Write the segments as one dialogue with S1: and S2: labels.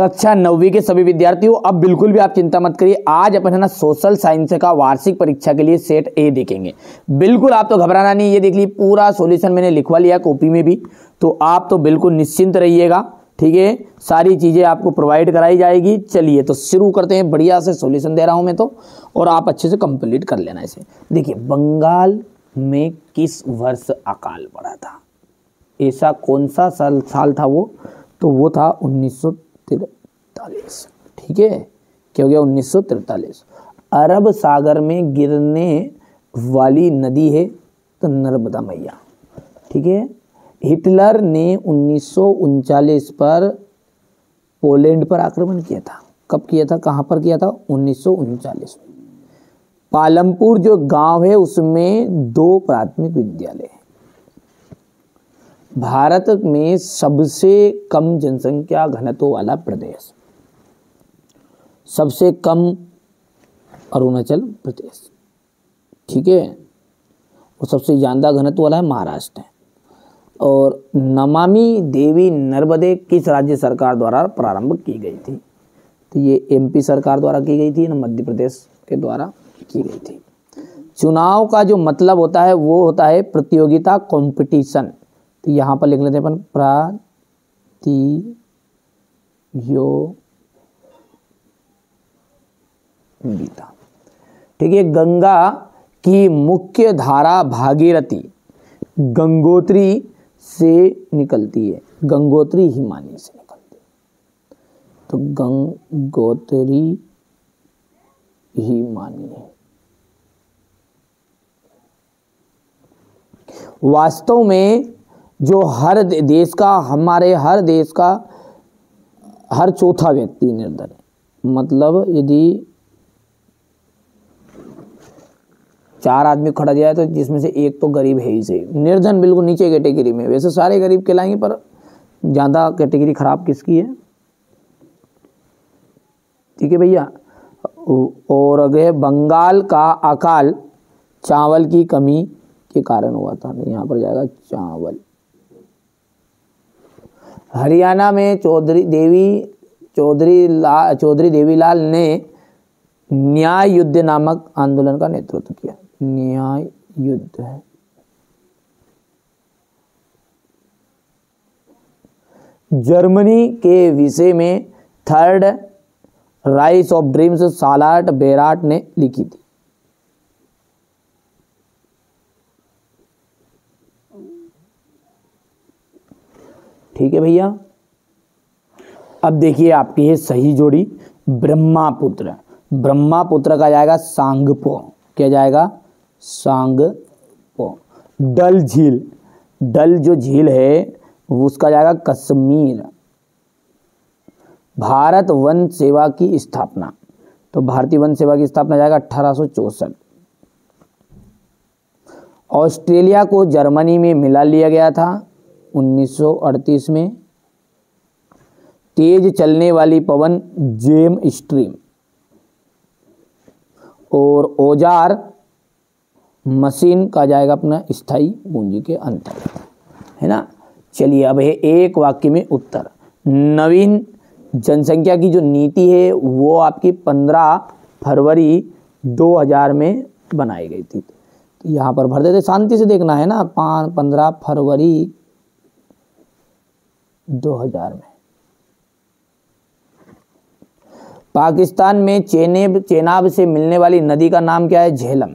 S1: कक्षा नौवीं के सभी विद्यार्थियों, अब बिल्कुल भी आप चिंता मत करिए। आज अपन है ना सोशल साइंस का वार्षिक परीक्षा के लिए सेट ए देखेंगे। बिल्कुल आप तो घबराना नहीं, ये देख लीजिए, पूरा सॉल्यूशन मैंने लिखवा लिया कॉपी में भी। तो आप तो बिल्कुल निश्चिंत रहिएगा, ठीक है? सारी चीज़ें आपको प्रोवाइड कराई जाएगी। चलिए तो शुरू करते हैं। बढ़िया से सोल्यूशन दे रहा हूँ मैं तो और आप अच्छे से कंप्लीट कर लेना इसे। देखिए, बंगाल में किस वर्ष अकाल पड़ा था? ऐसा कौन सा साल साल था वो? तो वो था उन्नीस सौ ठीक है? क्या हो गया? उन्नीस अरब सागर में गिरने वाली नदी है तो नर्मदा मैया, ठीक है? हिटलर ने उन्नीस पर पोलैंड पर आक्रमण किया था। कब किया था? कहाँ पर किया था? उन्नीस पालमपुर जो गाँव है, उसमें दो प्राथमिक विद्यालय भारत में सबसे कम जनसंख्या घनत्व वाला प्रदेश। सबसे कम अरुणाचल प्रदेश। ठीक है? और सबसे ज़्यादा घनत्व वाला है महाराष्ट्र। और नमामि देवी नर्मदे किस राज्य सरकार द्वारा प्रारंभ की गई थी? तो ये एमपी सरकार द्वारा की गई थी ना मध्य प्रदेश के द्वारा की गई थी। चुनाव का जो मतलब होता है, वो होता है प्रतियोगिता कंपटीशन तो यहाँ पर लिख लेते हैं अपन, प्रतियोगिता। ठीक है, गंगा की मुख्य धारा भागीरथी गंगोत्री से निकलती है, गंगोत्री हिमानी से निकलती है। तो गंगोत्री हिमानी है। वास्तव में जो हर देश का, हमारे हर देश का हर चौथा व्यक्ति निर्धन है। मतलब यदि चार आदमी खड़ा जाए तो जिसमें से एक तो गरीब है ही सही। निर्धन बिल्कुल नीचे कैटेगरी में। वैसे सारे गरीब कहलाएँगे, पर ज़्यादा कैटेगरी खराब किसकी है? ठीक है भैया। और अगे बंगाल का अकाल चावल की कमी के कारण हुआ था यहाँ पर जाएगा चावल। हरियाणा में चौधरी देवी, चौधरी ला, चौधरी देवीलाल ने न्याय युद्ध नामक आंदोलन का नेतृत्व किया। न्याय युद्ध है। जर्मनी के विषय में थर्ड राइस ऑफ़ ड्रीम्स सालाट बेराट ने लिखी थी। ठीक है भैया? अब देखिए आपकी है सही जोड़ी ब्रह्मापुत्र। ब्रह्मापुत्र का जाएगा सांगपो। क्या जाएगा? सांगपो डल झील। डल जो झील है उसका जाएगा कश्मीर। भारत वन सेवा की स्थापना। तो भारतीय वन सेवा की स्थापना जाएगा अठारह ऑस्ट्रेलिया को जर्मनी में मिला लिया गया था 1938 में। तेज चलने वाली पवन जेम स्ट्रीम। और औज़ार मशीन का जाएगा अपना स्थायी पूंजी के अंतर्गत है ना? चलिए, अब है एक वाक्य में उत्तर। नवीन जनसंख्या की जो नीति है, वो आपकी पंद्रह फरवरी 2000 में बनाई गई थी। तो यहाँ पर भर देते, शांति से देखना है ना पाँच पंद्रह फरवरी 2000 में। पाकिस्तान में चेनेब चेनाब से मिलने वाली नदी का नाम क्या है? झेलम।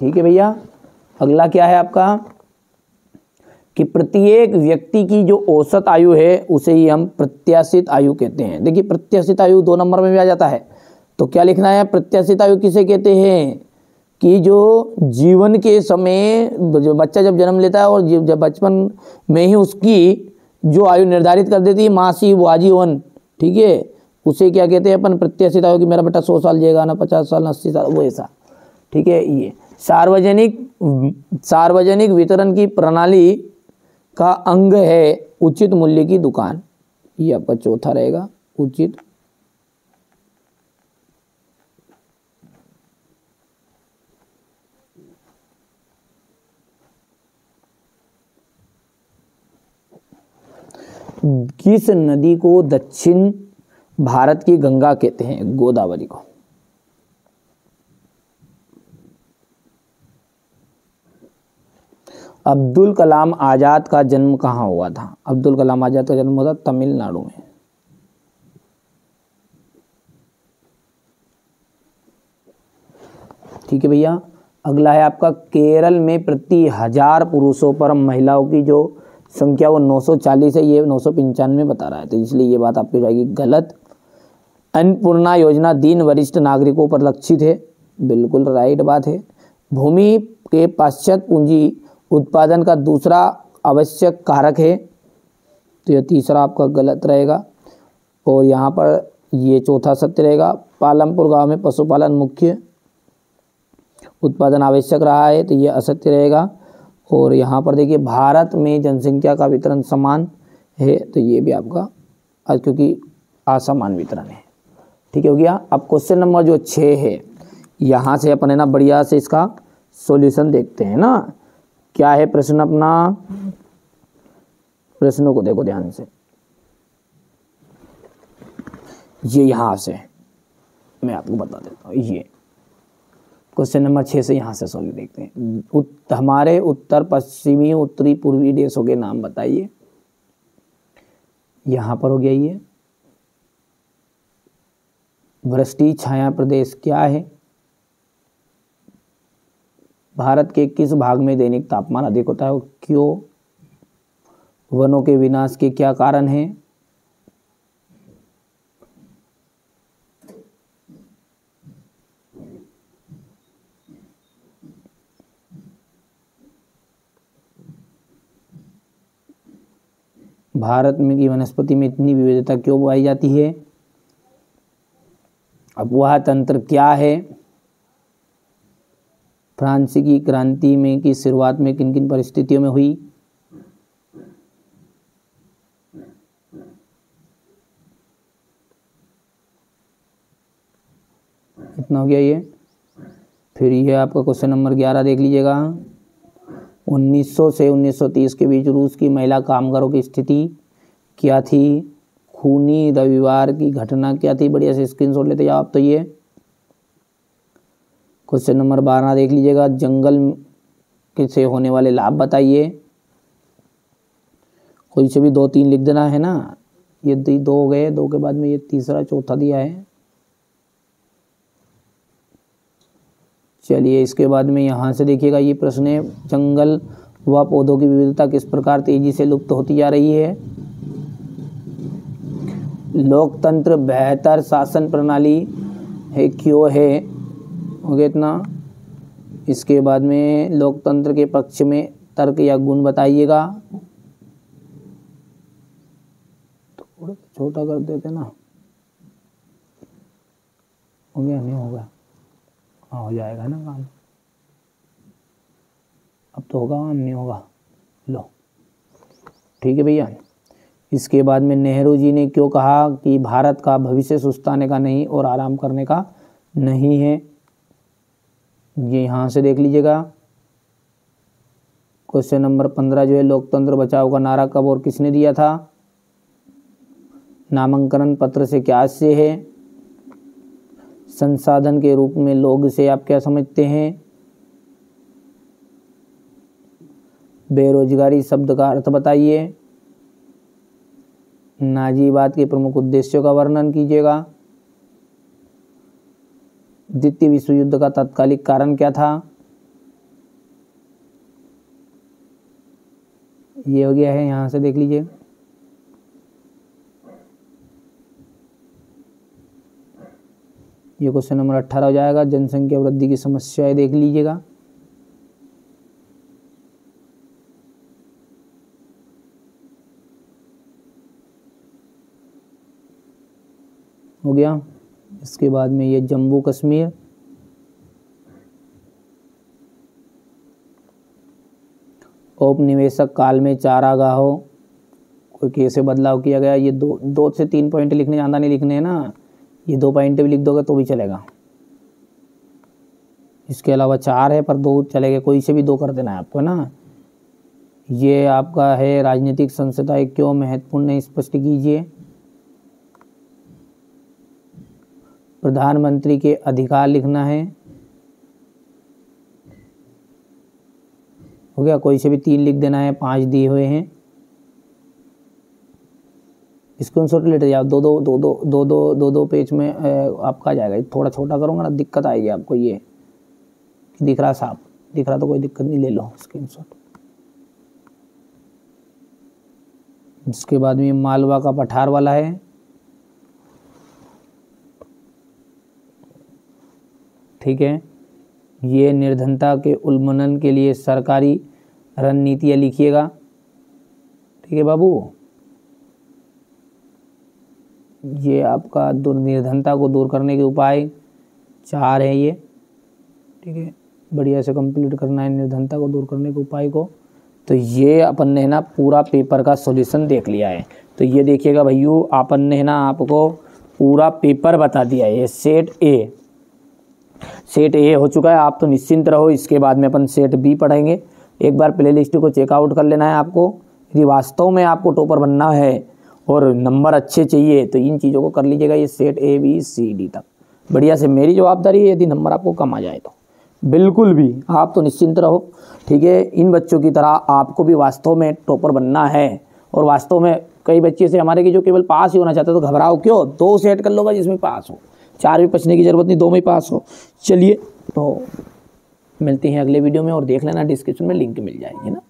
S1: ठीक है भैया? अगला क्या है आपका? कि प्रत्येक व्यक्ति की जो औसत आयु है, उसे ही हम प्रत्याशित आयु कहते हैं। देखिए, प्रत्याशित आयु दो नंबर में भी आ जाता है। तो क्या लिखना है? प्रत्याशित आयु किसे कहते हैं? कि जो जीवन के समय, जो बच्चा जब जन्म लेता है और जब बचपन में ही उसकी जो आयु निर्धारित कर देती है, मासी वो आजीवन ठीक है? उसे क्या कहते हैं अपन? प्रत्याशित आयु कि मेरा बेटा सौ साल जिएगा, ना पचास साल, ना अस्सी साल, वो ऐसा। ठीक है, ये। सार्वजनिक सार्वजनिक वितरण की प्रणाली का अंग है उचित मूल्य की दुकान। ये आपका चौथा रहेगा, उचित। किस नदी को दक्षिण भारत की गंगा कहते हैं? गोदावरी को। अब्दुल कलाम आज़ाद का जन्म कहाँ हुआ था? अब्दुल कलाम आज़ाद का जन्म हुआ था तमिलनाडु में। ठीक है भैया, अगला है आपका केरल में प्रति हज़ार पुरुषों पर महिलाओं की जो संख्या, वो 940 है, ये नौ सौ पंचानवे बता रहा है तो इसलिए ये बात आपकी जाएगी गलत। अन्नपूर्णा योजना दीन वरिष्ठ नागरिकों पर लक्षित है। बिल्कुल राइट बात है। भूमि के पाश्चात पूंजी उत्पादन का दूसरा आवश्यक कारक है। तो यह तीसरा आपका गलत रहेगा। और यहाँ पर ये चौथा सत्य रहेगा। पालमपुर गाँव में पशुपालन मुख्य उत्पादन आवश्यक रहा है तो ये असत्य रहेगा। और यहाँ पर देखिए, भारत में जनसंख्या का वितरण समान है तो ये भी आपका, आज क्योंकि असमान वितरण है। ठीक है, हो गया। अब क्वेश्चन नंबर जो छः है, यहाँ से अपन है ना बढ़िया से इसका सॉल्यूशन देखते हैं ना। क्या है प्रश्न अपना? प्रश्नों को देखो ध्यान से। ये यहाँ से मैं आपको बता देता हूँ ये। क्वेश्चन नंबर छः से यहाँ से सॉल्व देखते हैं। उत, हमारे उत्तर पश्चिमी उत्तरी पूर्वी देशों के नाम बताइए। यहाँ पर हो गया ये। वृष्टि छाया प्रदेश क्या है? भारत के किस भाग में दैनिक तापमान अधिक होता है क्यों? वनों के विनाश के क्या कारण हैं? भारत में की वनस्पति में इतनी विविधता क्यों पाई जाती है? अब वह तंत्र क्या है? फ्रांसीसी क्रांति में की शुरुआत में किन किन परिस्थितियों में हुई? इतना हो गया ये। फिर ये आपका क्वेश्चन नंबर ग्यारह, देख लीजिएगा। 1900 से 1930 के बीच रूस की महिला कामगारों की स्थिति क्या थी? खूनी रविवार की घटना क्या थी? बढ़िया से स्क्रीनशॉट लेते जाओ आप तो ये। क्वेश्चन नंबर बारह देख लीजिएगा। जंगल से होने वाले लाभ बताइए। कोई से भी दो तीन लिख देना है ना। ये दो हो गए, दो के बाद में ये तीसरा चौथा दिया है। चलिए, इसके बाद में यहाँ से देखिएगा ये प्रश्न है, जंगल व पौधों की विविधता किस प्रकार तेज़ी से लुप्त होती जा रही है? लोकतंत्र बेहतर शासन प्रणाली है, क्यों है? हो गया इतना। इसके बाद में लोकतंत्र के पक्ष में तर्क या गुण बताइएगा। थोड़ा छोटा कर देते ना। हो गया, नहीं होगा। हाँ हो जाएगा ना काम। अब तो होगा काम नहीं होगा। लो। ठीक है भैया। इसके बाद में नेहरू जी ने क्यों कहा कि भारत का भविष्य सुस्ताने का नहीं और आराम करने का नहीं है? ये यहाँ से देख लीजिएगा। क्वेश्चन नंबर पंद्रह जो है, लोकतंत्र बचाओ का नारा कब और किसने दिया था? नामांकन पत्र से क्या आशय है? संसाधन के रूप में लोग से आप क्या समझते हैं? बेरोजगारी शब्द का अर्थ बताइए। नाजीवाद के प्रमुख उद्देश्यों का वर्णन कीजिएगा। द्वितीय विश्व युद्ध का तात्कालिक कारण क्या था? ये हो गया है, यहाँ से देख लीजिए। ये क्वेश्चन नंबर अट्ठारह हो जाएगा। जनसंख्या वृद्धि की समस्याएँ देख लीजिएगा। हो गया। इसके बाद में ये जम्मू कश्मीर। औपनिवेशक काल में चारागाहों कोई कैसे बदलाव किया गया? ये दो दो से तीन पॉइंट लिखने ज़्यादा नहीं लिखने हैं ना? ये दो पॉइंट भी लिख दोगे तो भी चलेगा। इसके अलावा चार है, पर दो चलेगा, कोई से भी दो कर देना है आपको ना? ये आपका है राजनीतिक संस्थाएँ क्यों महत्वपूर्ण है, स्पष्ट कीजिए। प्रधानमंत्री के अधिकार लिखना है। हो गया, कोई से भी तीन लिख देना है, पाँच दिए हुए हैं। स्क्रीन शॉट लेते जाओ दो दो दो दो दो दो दो दो पेज में आपका आ जाएगा। थोड़ा छोटा करूँगा ना, दिक्कत आएगी आपको, ये। दिख रहा साफ़, दिख रहा तो कोई दिक्कत नहीं, ले लो स्क्रीन शॉट जिसके बाद में मालवा का पठार वाला है। ठीक है? ये निर्धनता के उन्मूलन के लिए सरकारी रणनीतियाँ लिखिएगा। ठीक है बाबू? ये आपका निर्धनता को दूर करने के उपाय चार है ये। ठीक है? बढ़िया से कंप्लीट करना है निर्धनता को दूर करने के उपाय को। तो ये अपन ने ना पूरा पेपर का सॉल्यूशन देख लिया है। तो ये देखिएगा भैयू, अपन ने ना आपको पूरा पेपर बता दिया है। सेट ए सेट ए हो चुका है, आप तो निश्चिंत रहो, इसके बाद में अपन सेट बी पढ़ेंगे। एक बार प्ले लिस्ट को चेकआउट कर लेना है आपको। यदि वास्तव में आपको टॉपर बनना है और नंबर अच्छे चाहिए तो इन चीज़ों को कर लीजिएगा ये set A B C D तक। बढ़िया से मेरी जवाबदारी है, यदि नंबर आपको कम आ जाए तो। बिल्कुल भी आप तो निश्चिंत रहो। ठीक है, इन बच्चों की तरह आपको भी वास्तव में टॉपर बनना है और वास्तव में कई बच्चे से हमारे की जो केवल पास ही होना चाहते तो घबराओ क्यों? दो सेट कर लो जिसमें पास हो। चार भी पचने की ज़रूरत नहीं, दो में ही पास हो। चलिए तो मिलते हैं अगले वीडियो में और देख लेना डिस्क्रिप्शन में लिंक मिल जाएगी ना?